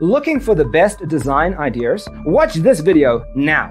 Looking for the best design ideas? Watch this video now.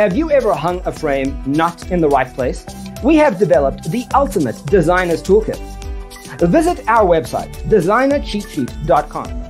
Have you ever hung a frame not in the right place? We have developed the ultimate designer's toolkit. Visit our website, designercheatsheet.com.